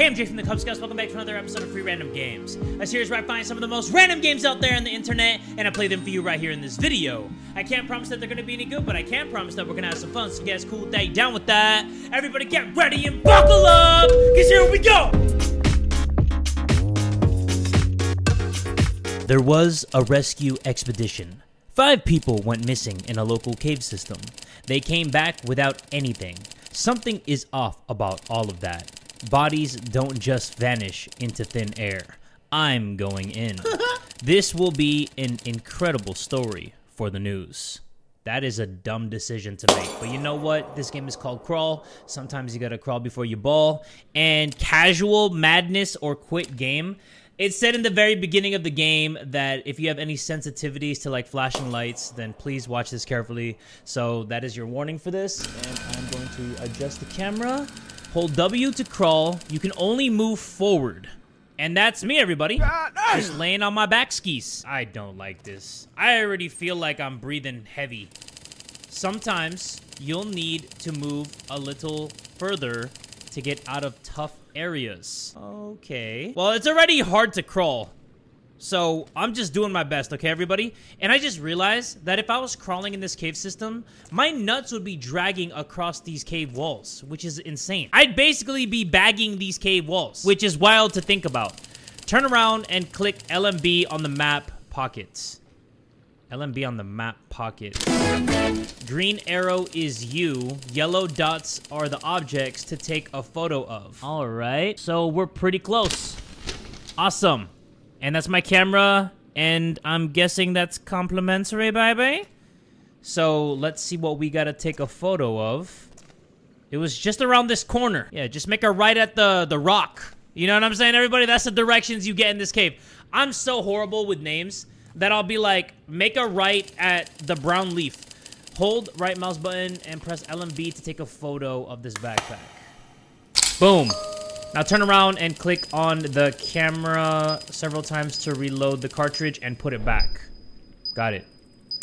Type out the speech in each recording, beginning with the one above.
Hey, I'm Jay from the Kubz Scouts. Welcome back to another episode of Free Random Games, a series where I find some of the most random games out there on the internet and I play them for you right here in this video. I can't promise that they're going to be any good, but I can promise that we're going to have some fun. So, you guys, cool day down with that. Everybody, get ready and buckle up, because here we go. There was a rescue expedition. Five people went missing in a local cave system. They came back without anything. Something is off about all of that. Bodies don't just vanish into thin air. I'm going in. this will be an incredible story for the news. That is a dumb decision to make. But you know what? This game is called Crawl. Sometimes you gotta crawl before you ball. And casual madness or quit game. It said in the very beginning of the game that if you have any sensitivities to like flashing lights, then please watch this carefully. So that is your warning for this. And I'm going to adjust the camera. Hold W to crawl. You can only move forward. And that's me, everybody. Ah, Just laying on my back skis. I don't like this. I already feel like I'm breathing heavy. Sometimes you'll need to move a little further to get out of tough areas. Okay. Well, it's already hard to crawl. So I'm just doing my best, okay, everybody? And I just realized that if I was crawling in this cave system, my nuts would be dragging across these cave walls, which is insane. I'd basically be bagging these cave walls, which is wild to think about. Turn around and click LMB on the map pockets. LMB on the map pocket. Green arrow is you. Yellow dots are the objects to take a photo of. All right. So we're pretty close. Awesome. And that's my camera. And I'm guessing that's complimentary, baby. So let's see what we gotta take a photo of. It was just around this corner. Yeah, just make a right at the, the rock. You know what I'm saying, everybody? That's the directions you get in this cave. I'm so horrible with names that I'll be like, make a right at the brown leaf. Hold right mouse button and press LMB to take a photo of this backpack. Boom. Now turn around and click on the camera several times to reload the cartridge and put it back. Got it.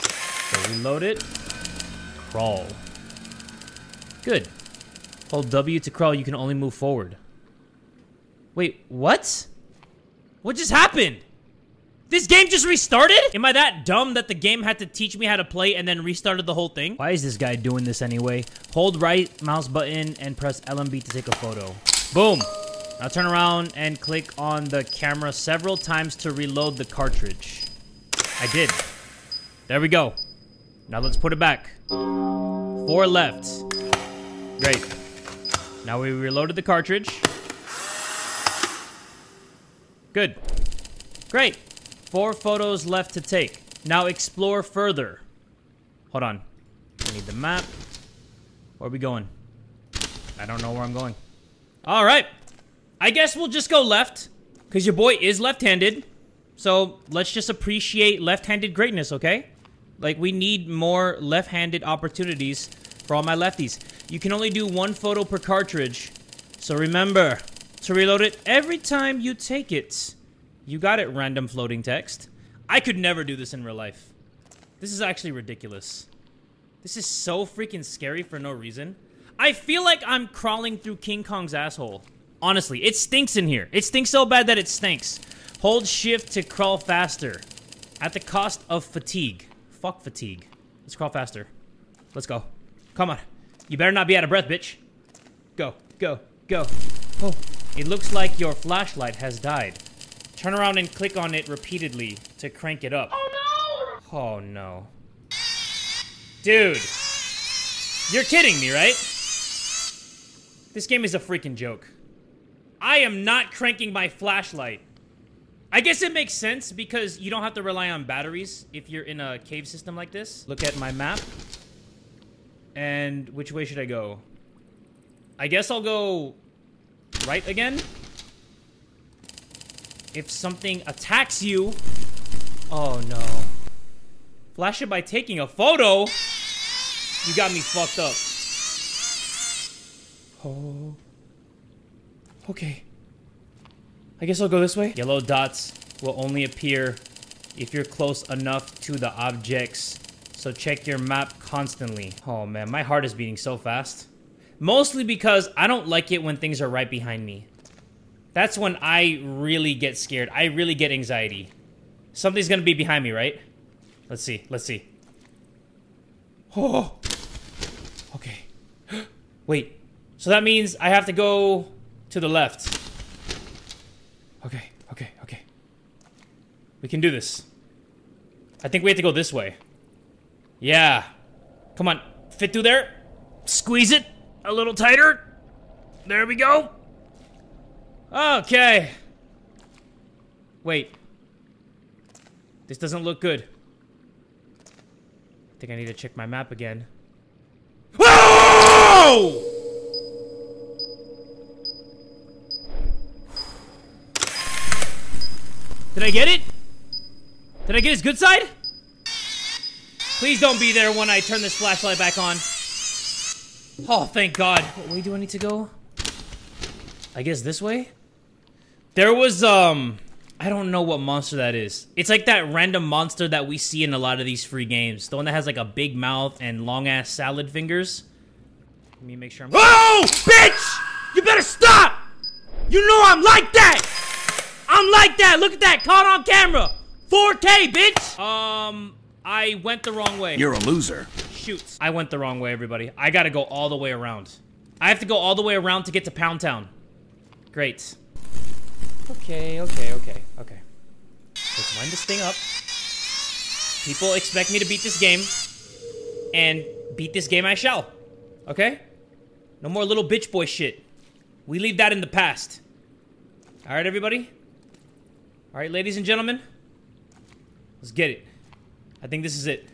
So reload it. Crawl. Good. Hold W to crawl. You can only move forward. Wait, what? What just happened? This game just restarted? Am I that dumb that the game had to teach me how to play and then restarted the whole thing? Why is this guy doing this anyway? Hold right mouse button and press LMB to take a photo. Boom. Now turn around and click on the camera several times to reload the cartridge. I did. There we go. Now let's put it back. Four left. Great. Now we reloaded the cartridge. Good. Great. Four photos left to take. Now explore further. Hold on. I need the map. Where are we going? I don't know where I'm going. All right. I guess we'll just go left. Because your boy is left-handed. So let's just appreciate left-handed greatness, okay? Like, we need more left-handed opportunities for all my lefties. You can only do one photo per cartridge. So remember to reload it every time you take it. You got it, random floating text. I could never do this in real life. This is actually ridiculous. This is so freaking scary for no reason. I feel like I'm crawling through King Kong's asshole. Honestly, it stinks in here. It stinks so bad that it stinks. Hold shift to crawl faster. At the cost of fatigue. Fuck fatigue. Let's crawl faster. Let's go. Come on. You better not be out of breath, bitch. Go, go, go. Oh, it looks like your flashlight has died. Turn around and click on it repeatedly to crank it up. Oh no! Oh no. Dude. You're kidding me, right? This game is a freaking joke. I am not cranking my flashlight. I guess it makes sense because you don't have to rely on batteries if you're in a cave system like this. Look at my map. And which way should I go? I guess I'll go right again. If something attacks you... Oh, no. Flash it by taking a photo? You got me fucked up. Oh. Okay. I guess I'll go this way. Yellow dots will only appear if you're close enough to the objects. So check your map constantly. Oh man, my heart is beating so fast. Mostly because I don't like it when things are right behind me. That's when I really get scared. I really get anxiety. Something's gonna be behind me, right? Let's see. Let's see. Oh. Okay. Wait. So that means I have to go to the left. Okay. Okay. Okay. We can do this. I think we have to go this way. Yeah. Come on. Fit through there. Squeeze it a little tighter. There we go. Okay. Wait. This doesn't look good. I think I need to check my map again. Whoa! I get it? Did I get his good side? Please don't be there when I turn this flashlight back on. Oh, thank God. What way do I need to go? I guess this way? There was, um... I don't know what monster that is. It's like that random monster that we see in a lot of these free games. The one that has like a big mouth and long-ass salad fingers. Let me make sure I'm- Oh! Bitch! You better stop! You know I'm like that! I'm like that! Look at that! Caught on camera! 4K, bitch! Um, I went the wrong way. You're a loser. Shoot. I went the wrong way, everybody. I gotta go all the way around. I have to go all the way around to get to Pound Town. Great. Okay, okay, okay, okay. Let's wind this thing up. People expect me to beat this game. And beat this game I shall. Okay? No more little bitch boy shit. We leave that in the past. Alright, everybody? Alright, ladies and gentlemen? Let's get it. I think this is it.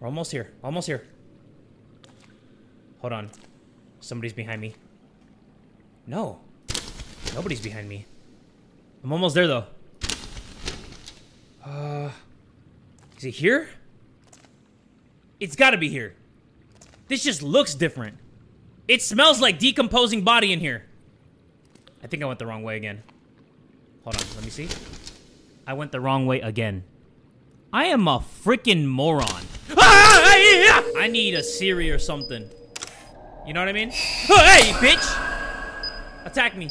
We're almost here. Almost here. Hold on. Somebody's behind me. No. Nobody's behind me. I'm almost there, though. Uh... Is it here? It's gotta be here. This just looks different. It smells like decomposing body in here. I think I went the wrong way again. Hold on, let me see. I went the wrong way again. I am a freaking moron. Ah, ah, ah, I need a Siri or something. You know what I mean? Oh, hey, bitch! Attack me.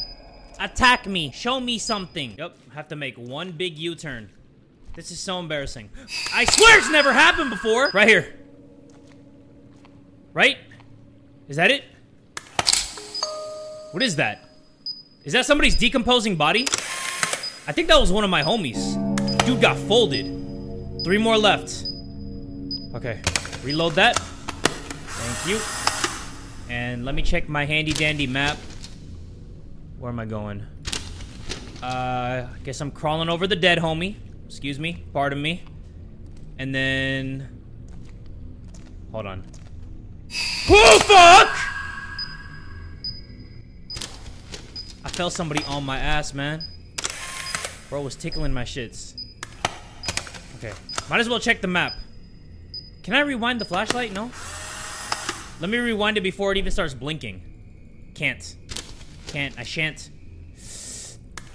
Attack me. Show me something. Yep, have to make one big U-turn. This is so embarrassing. I swear it's never happened before. Right here. Right? Is that it? What is that? Is that somebody's decomposing body? I think that was one of my homies. Dude got folded. Three more left. Okay, reload that. Thank you. And let me check my handy dandy map. Where am I going? Uh, I guess I'm crawling over the dead homie. Excuse me, pardon me. And then... Hold on. Oh, fuck! I felt somebody on my ass, man. Bro was tickling my shits. Okay. Might as well check the map. Can I rewind the flashlight? No? Let me rewind it before it even starts blinking. Can't. Can't. I shan't.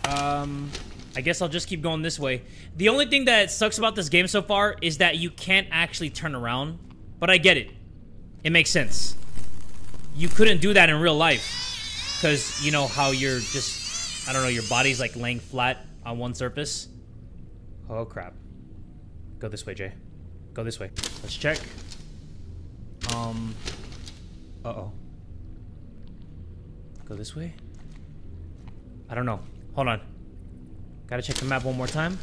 Um... I guess I'll just keep going this way. The only thing that sucks about this game so far is that you can't actually turn around. But I get it. It makes sense. You couldn't do that in real life. Because, you know how you're just... I don't know, your body's like laying flat on one surface. Oh, crap. Go this way, Jay. Go this way. Let's check. Um... Uh-oh. Go this way? I don't know. Hold on. Gotta check the map one more time.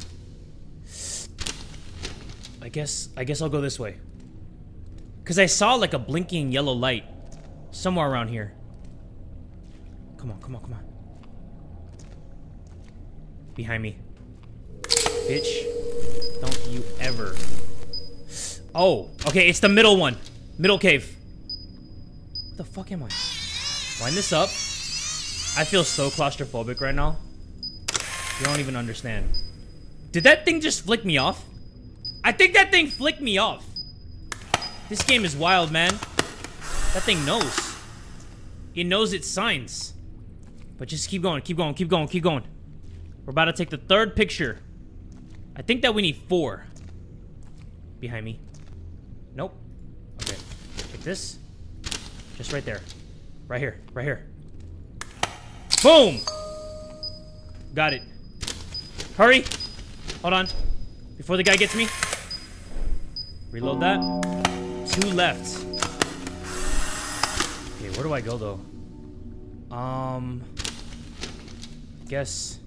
I guess, I guess I'll go this way. Because I saw like a blinking yellow light somewhere around here. Come on, come on, come on. Behind me. Bitch. Don't you ever. Oh, okay, it's the middle one. Middle cave. What the fuck am I? Wind this up. I feel so claustrophobic right now. You don't even understand. Did that thing just flick me off? I think that thing flicked me off. This game is wild, man. That thing knows. It knows its signs. But just keep going, keep going, keep going, keep going. We're about to take the third picture. I think that we need four. Behind me. Nope. Okay. Take this. Just right there. Right here. Right here. Boom! Got it. Hurry! Hold on. Before the guy gets me. Reload that. Two left. Okay, where do I go though? Um. Guess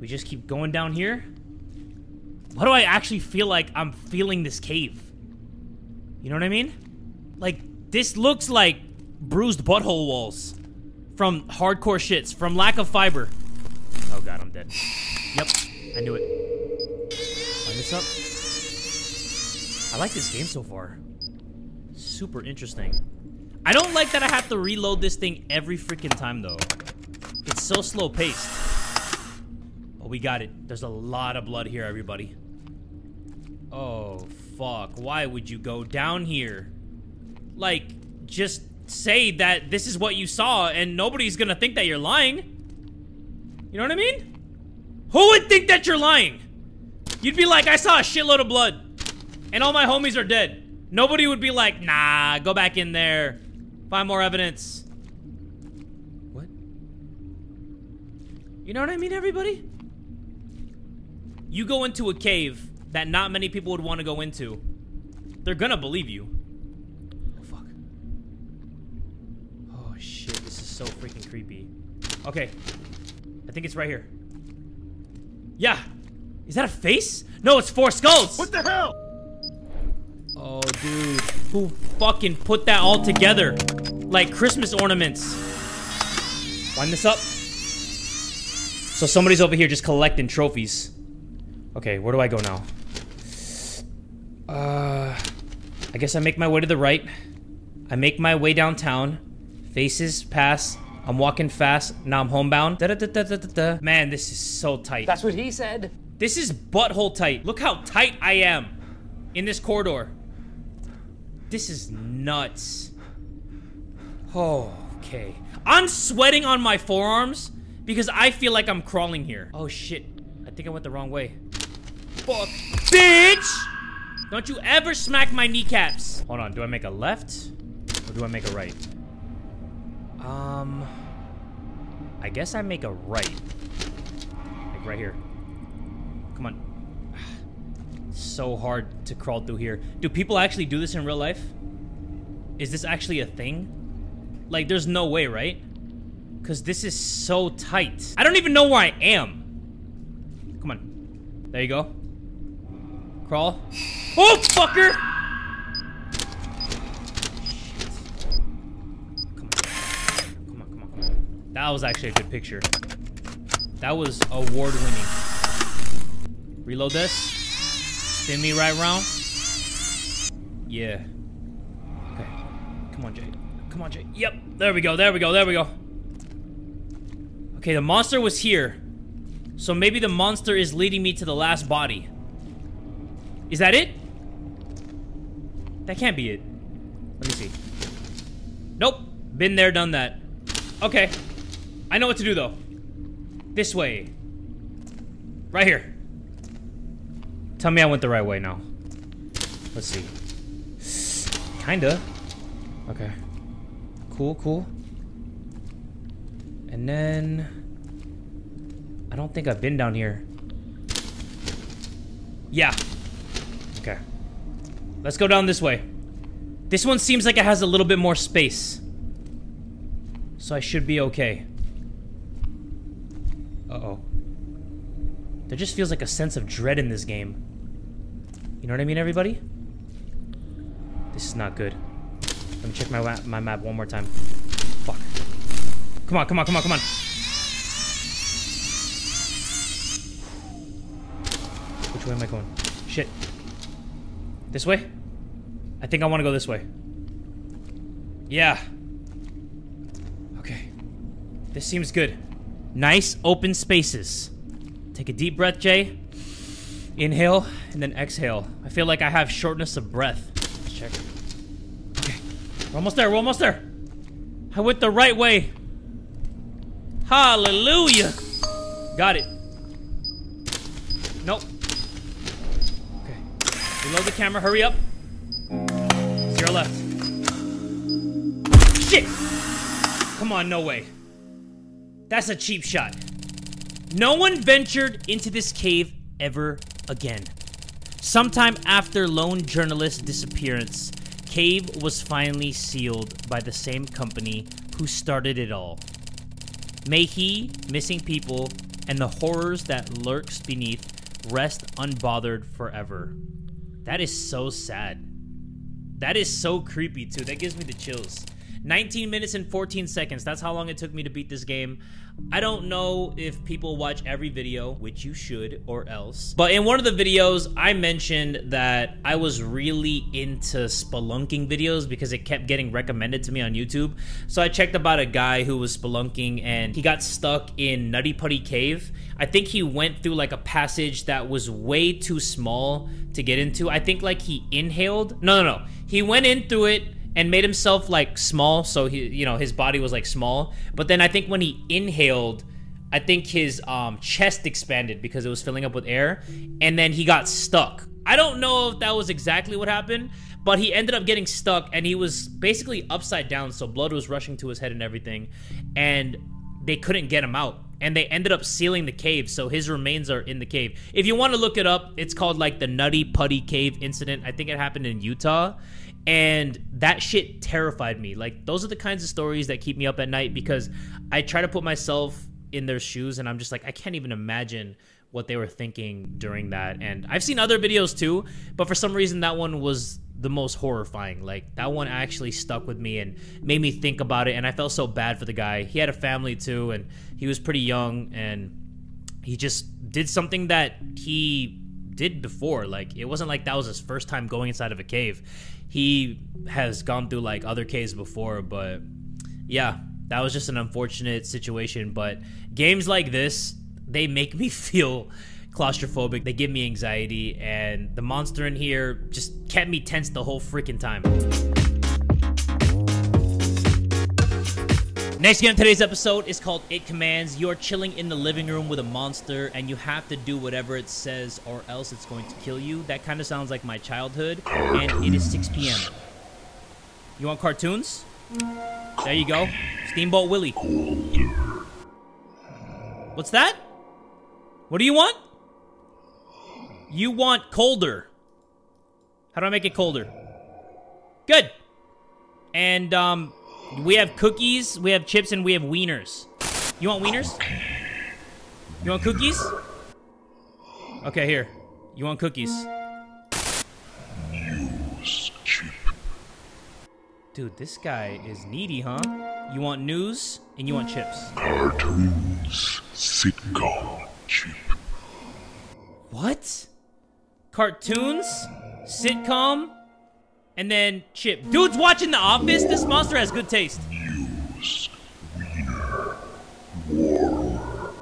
we just keep going down here. Why do I actually feel like I'm feeling this cave? You know what I mean? Like, this looks like bruised butthole walls from hardcore shits, from lack of fiber. Oh god, I'm dead. Yep, I knew it. Line this up. I like this game so far. Super interesting. I don't like that I have to reload this thing every freaking time, though. It's so slow paced. But we got it. There's a lot of blood here, everybody. Oh, fuck. Why would you go down here? Like, just say that this is what you saw and nobody's gonna think that you're lying. You know what I mean? Who would think that you're lying? You'd be like, I saw a shitload of blood and all my homies are dead. Nobody would be like, nah, go back in there. Find more evidence. What? You know what I mean, everybody? You go into a cave that not many people would want to go into. They're gonna believe you. Oh, fuck. Oh, shit. This is so freaking creepy. Okay. I think it's right here. Yeah. Is that a face? No, it's four skulls. What the hell? Oh, dude. Who fucking put that all together? Like Christmas ornaments. Line this up. So somebody's over here just collecting trophies. Okay, where do I go now? Uh, I guess I make my way to the right. I make my way downtown. Faces pass. I'm walking fast. Now I'm homebound. Da -da -da -da -da -da -da. Man, this is so tight. That's what he said. This is butthole tight. Look how tight I am in this corridor. This is nuts. Oh, okay. I'm sweating on my forearms because I feel like I'm crawling here. Oh, shit. I think I went the wrong way. Fuck. Bitch! Don't you ever smack my kneecaps. Hold on. Do I make a left or do I make a right? Um, I guess I make a right. Like right here. Come on. So hard to crawl through here. Do people actually do this in real life? Is this actually a thing? Like, there's no way, right? Because this is so tight. I don't even know where I am. Come on. There you go. Crawl. Oh, fucker! Come on. Come on, come on. That was actually a good picture. That was award-winning. Reload this. Spin me right round. Yeah. Okay. Come on, Jay. Come on, Jay. Yep. There we go. There we go. There we go. Okay, the monster was here. So maybe the monster is leading me to the last body. Is that it? That can't be it. Let me see. Nope. Been there, done that. Okay. I know what to do, though. This way. Right here. Tell me I went the right way now. Let's see. Kinda. Okay. Cool, cool. And then... I don't think I've been down here. Yeah. Let's go down this way. This one seems like it has a little bit more space. So I should be okay. Uh-oh. There just feels like a sense of dread in this game. You know what I mean, everybody? This is not good. Let me check my, my map one more time. Fuck. Come on, come on, come on, come on. Which way am I going? Shit. This way? I think I want to go this way. Yeah. Okay. This seems good. Nice open spaces. Take a deep breath, Jay. Inhale, and then exhale. I feel like I have shortness of breath. Let's check. Okay. We're almost there. We're almost there. I went the right way. Hallelujah. Got it. Reload the camera. Hurry up. Zero left. Shit! Come on, no way. That's a cheap shot. No one ventured into this cave ever again. Sometime after lone journalist's disappearance, cave was finally sealed by the same company who started it all. May he, missing people, and the horrors that lurks beneath rest unbothered forever. That is so sad. That is so creepy too. That gives me the chills. 19 minutes and 14 seconds. That's how long it took me to beat this game. I don't know if people watch every video, which you should or else. But in one of the videos, I mentioned that I was really into spelunking videos because it kept getting recommended to me on YouTube. So I checked about a guy who was spelunking and he got stuck in Nutty Putty Cave. I think he went through like a passage that was way too small to get into. I think like he inhaled. No, no, no. He went in through it and made himself like small so he you know his body was like small but then i think when he inhaled i think his um, chest expanded because it was filling up with air and then he got stuck i don't know if that was exactly what happened but he ended up getting stuck and he was basically upside down so blood was rushing to his head and everything and they couldn't get him out and they ended up sealing the cave so his remains are in the cave if you want to look it up it's called like the nutty putty cave incident i think it happened in utah and that shit terrified me. Like those are the kinds of stories that keep me up at night because I try to put myself in their shoes and I'm just like I can't even imagine what they were thinking during that. And I've seen other videos too, but for some reason that one was the most horrifying. Like that one actually stuck with me and made me think about it and I felt so bad for the guy. He had a family too and he was pretty young and he just did something that he did before. Like it wasn't like that was his first time going inside of a cave he has gone through like other caves before, but yeah, that was just an unfortunate situation. But games like this, they make me feel claustrophobic. They give me anxiety, and the monster in here just kept me tense the whole freaking time. Next game on today's episode is called It Commands. You're chilling in the living room with a monster and you have to do whatever it says or else it's going to kill you. That kind of sounds like my childhood. And it is 6 p.m. You want cartoons? There you go. Steamboat Willie. What's that? What do you want? You want colder. How do I make it colder? Good. And, um, we have cookies, we have chips, and we have wieners. You want wieners? You want cookies? Okay, here. You want cookies? News chip. Dude, this guy is needy, huh? You want news and you want chips. Cartoons sitcom. What? Cartoons? Sitcom? And then chip. Dude's watching The Office? This monster has good taste.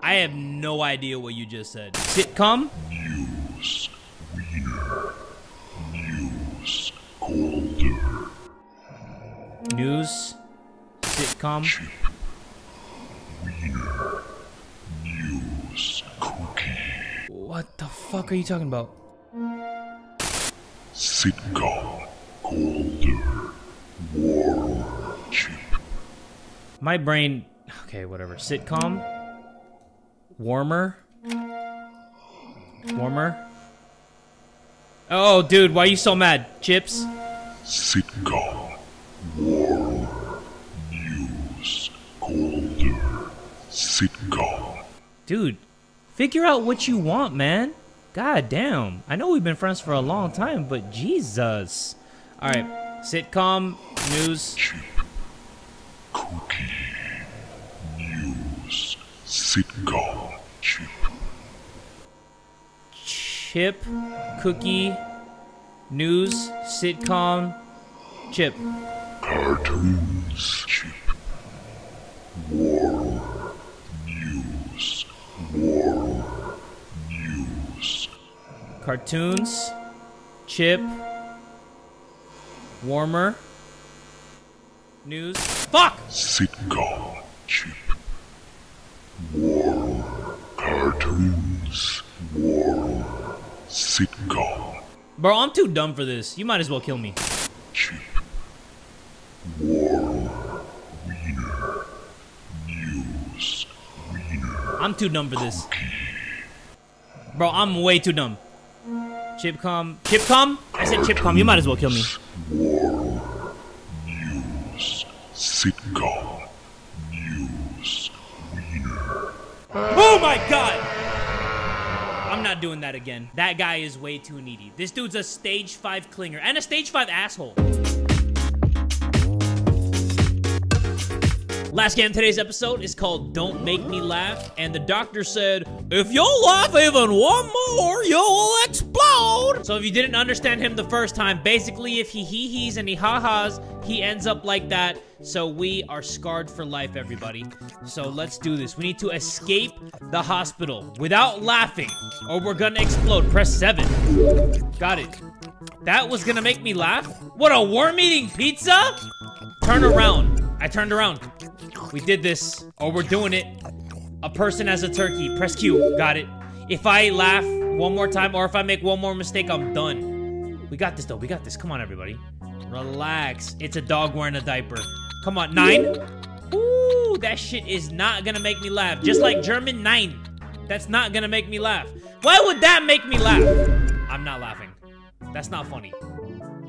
I have no idea what you just said. Sitcom? News. News. Colder. News? Sitcom? Chip. News. Cookie. What the fuck are you talking about? Sitcom. Colder. Warmer. Chip. My brain. Okay, whatever. Sitcom? Warmer? Warmer? Oh, dude, why are you so mad? Chips? Sitcom. Warmer. News. Colder. Sitcom. Dude, figure out what you want, man. God damn. I know we've been friends for a long time, but Jesus. Alright, sitcom, news. Chip. Cookie. News. Sitcom. Chip. Chip, cookie, news, sitcom, chip. Cartoons. Chip. Warmer. News. Warmer. News. Cartoons, chip, warmer, news. Fuck! Sitcom. Chip. Warmer. Cartoons. Warmer. Sitcom. Bro, I'm too dumb for this. You might as well kill me. Chip. Warmer. Wiener. News. Wiener. I'm too dumb for this. Cookie. Bro, I'm way too dumb. Chipcom. Chipcom? I said Chipcom. You might as well kill me. News. Sitcom. News. Wiener. Oh my god! I'm not doing that again. That guy is way too needy. This dude's a stage 5 clinger and a stage 5 asshole. Last game of today's episode is called Don't Make Me Laugh, and the doctor said, If you'll laugh even one more, you'll explode! So if you didn't understand him the first time, basically if he hee-hees and he ha-has, he ends up like that. So we are scarred for life, everybody. So let's do this. We need to escape the hospital without laughing, or we're gonna explode. Press 7. Got it. That was gonna make me laugh? What, a worm-eating pizza? Turn around. I turned around. We did this, Oh, we're doing it. A person as a turkey. Press Q. Got it. If I laugh one more time, or if I make one more mistake, I'm done. We got this, though. We got this. Come on, everybody. Relax. It's a dog wearing a diaper. Come on, nine. Ooh, that shit is not gonna make me laugh. Just like German nine. That's not gonna make me laugh. Why would that make me laugh? I'm not laughing. That's not funny.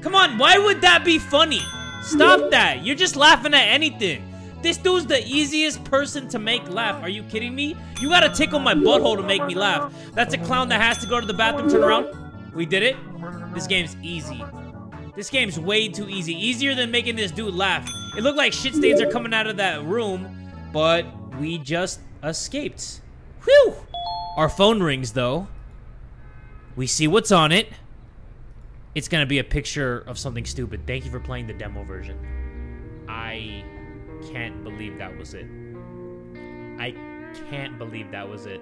Come on, why would that be funny? Stop that. You're just laughing at anything. This dude's the easiest person to make laugh. Are you kidding me? You gotta tickle my butthole to make me laugh. That's a clown that has to go to the bathroom, turn around. We did it. This game's easy. This game's way too easy. Easier than making this dude laugh. It looked like shit stains are coming out of that room, but we just escaped. Whew! Our phone rings, though. We see what's on it. It's gonna be a picture of something stupid. Thank you for playing the demo version. I can't believe that was it. I can't believe that was it.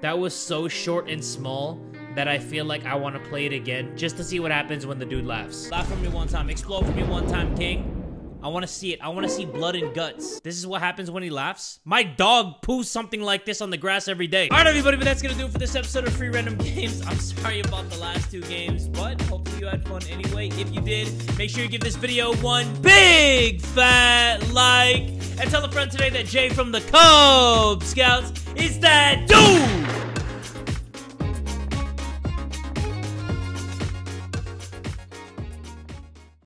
That was so short and small that I feel like I want to play it again just to see what happens when the dude laughs. Laugh for me one time, explode for me one time, king. I want to see it. I want to see blood and guts. This is what happens when he laughs. My dog poos something like this on the grass every day. All right, everybody, but that's going to do it for this episode of Free Random Games. I'm sorry about the last two games, but hopefully you had fun anyway. If you did, make sure you give this video one big fat like and tell a friend today that Jay from the Kubz Scouts is that dude.